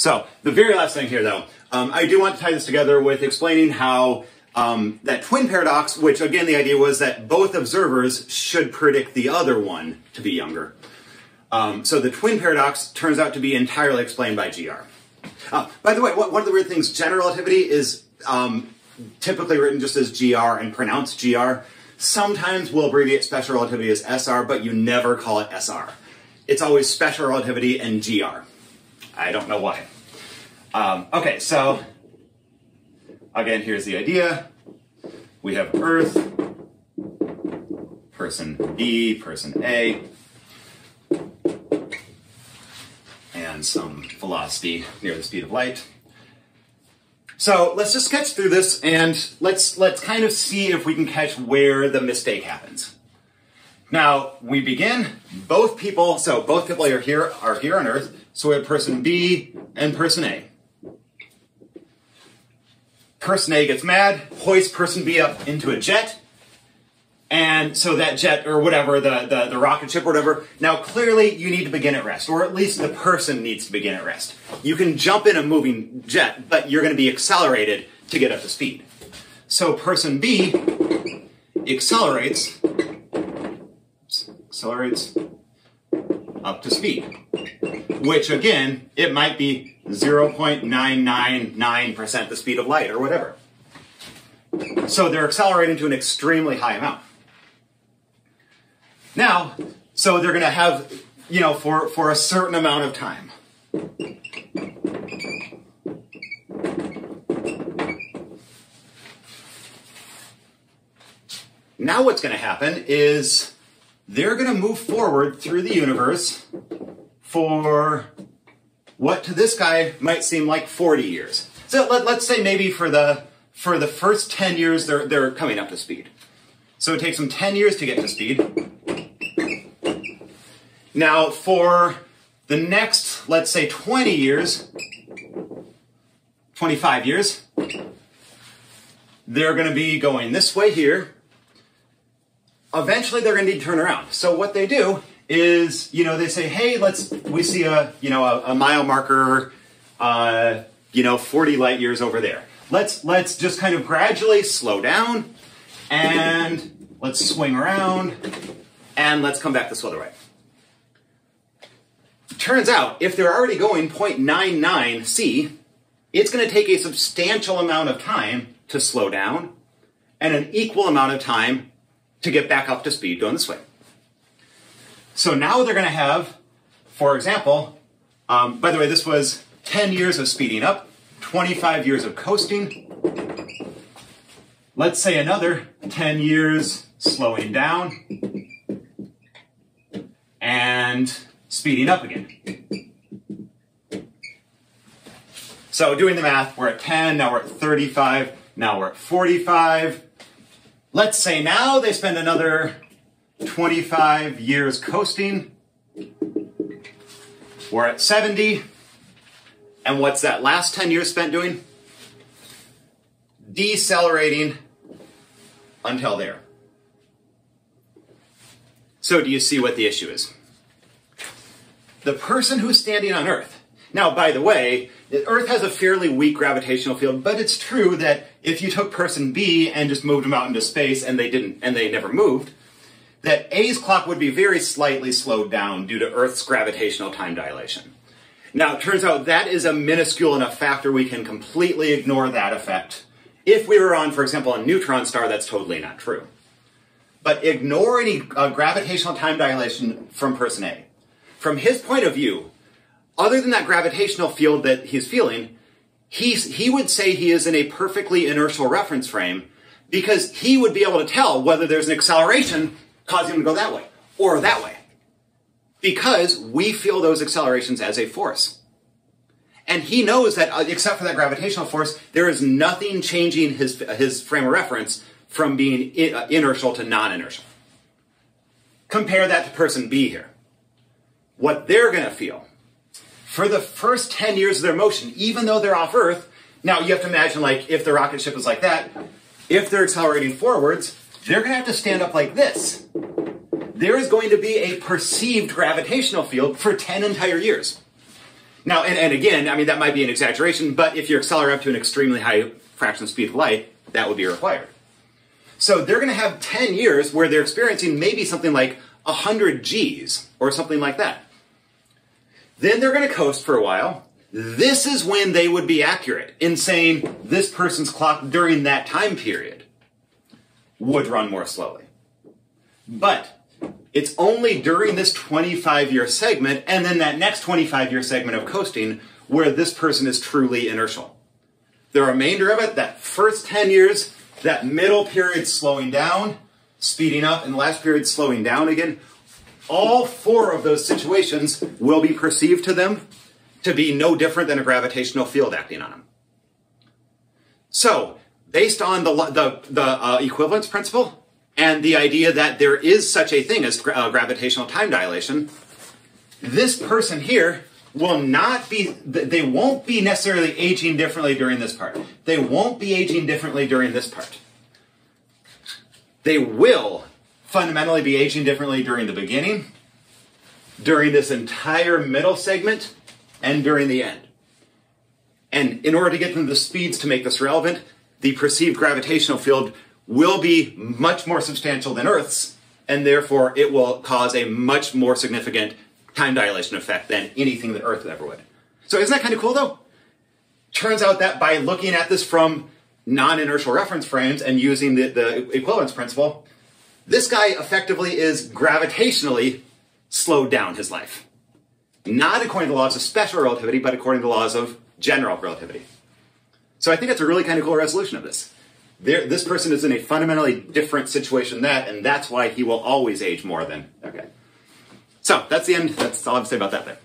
So the very last thing here, though, um, I do want to tie this together with explaining how um, that twin paradox, which again the idea was that both observers should predict the other one to be younger. Um, so the twin paradox turns out to be entirely explained by GR. Uh, by the way, one of the weird things, general relativity is um, typically written just as GR and pronounced GR. Sometimes we'll abbreviate special relativity as SR, but you never call it SR. It's always special relativity and GR. I don't know why. Um, okay, so again, here's the idea. We have Earth, person B, person A, and some velocity near the speed of light. So let's just sketch through this and let's let's kind of see if we can catch where the mistake happens. Now we begin, both people, so both people are here are here on Earth, so we have person B and person A. Person A gets mad, hoists person B up into a jet, and so that jet or whatever, the, the, the, rocket ship or whatever, now clearly you need to begin at rest, or at least the person needs to begin at rest. You can jump in a moving jet, but you're going to be accelerated to get up to speed. So person B accelerates, accelerates up to speed, which again, it might be 0.999% the speed of light or whatever. So they're accelerating to an extremely high amount. Now, so they're going to have, you know, for, for a certain amount of time. Now what's going to happen is they're going to move forward through the universe for what to this guy might seem like 40 years. So let, us say maybe for the for the first 10 years they're they're coming up to speed. So it takes them 10 years to get to speed. Now, for the next, let's say 20 years, 25 years, they're going to be going this way here. Eventually, they're going to need to turn around. So what they do is, you know, they say, hey, let's, we see a, you know, a, a mile marker, uh, you know, 40 light years over there. Let's, let's just kind of gradually slow down and let's swing around and let's come back this other way. Turns out, if they're already going 0.99 C, it's going to take a substantial amount of time to slow down and an equal amount of time to get back up to speed going this way. So now they're going to have, for example, um, by the way, this was 10 years of speeding up, 25 years of coasting. Let's say another 10 years slowing down and speeding up again. So doing the math, we're at 10, now we're at 35, now we're at 45. Let's say now they spend another 25 years coasting. We're at 70. And what's that last 10 years spent doing? Decelerating until there. So do you see what the issue is? the person who's standing on Earth. Now, by the way, Earth has a fairly weak gravitational field, but it's true that if you took person B and just moved them out into space and they didn't, and they never moved, that A's clock would be very slightly slowed down due to Earth's gravitational time dilation. Now, it turns out that is a minuscule enough factor we can completely ignore that effect. If we were on, for example, a neutron star, that's totally not true. But ignore any uh, gravitational time dilation from person A from his point of view, other than that gravitational field that he's feeling, he's, he would say he is in a perfectly inertial reference frame because he would be able to tell whether there's an acceleration causing him to go that way or that way. Because we feel those accelerations as a force. And he knows that, uh, except for that gravitational force, there is nothing changing his, his frame of reference from being uh, inertial to non inertial. Compare that to person B here what they're going to feel. For the first 10 years of their motion, even though they're off Earth, now you have to imagine like if the rocket ship is like that, if they're accelerating forwards, they're going to have to stand up like this. There is going to be a perceived gravitational field for 10 entire years. Now, and, and again, I mean, that might be an exaggeration, but if you're accelerating up to an extremely high fraction of speed of light, that would be required. So they're going to have 10 years where they're experiencing maybe something like 100 Gs or something like that. Then they're going to coast for a while. This is when they would be accurate in saying this person's clock during that time period would run more slowly. But it's only during this 25 year segment and then that next 25 year segment of coasting where this person is truly inertial. The remainder of it, that first 10 years, that middle period slowing down, speeding up, and the last period slowing down again, all four of those situations will be perceived to them to be no different than a gravitational field acting on them. So, based on the, the, the uh, equivalence principle and the idea that there is such a thing as gra- uh, gravitational time dilation, this person here will not be, they won't be necessarily aging differently during this part. They won't be aging differently during this part. They will fundamentally be aging differently during the beginning, during this entire middle segment, and during the end. And in order to get them the speeds to make this relevant, the perceived gravitational field will be much more substantial than Earth's, and therefore it will cause a much more significant time dilation effect than anything that Earth ever would. So isn't that kind of cool though? Turns out that by looking at this from non-inertial reference frames and using the, the equivalence principle, this guy effectively is gravitationally slowed down his life. Not according to the laws of special relativity, but according to the laws of general relativity. So I think it's a really kind of cool resolution of this. There, this person is in a fundamentally different situation than that, and that's why he will always age more than. Okay. So that's the end. That's all I have to say about that there.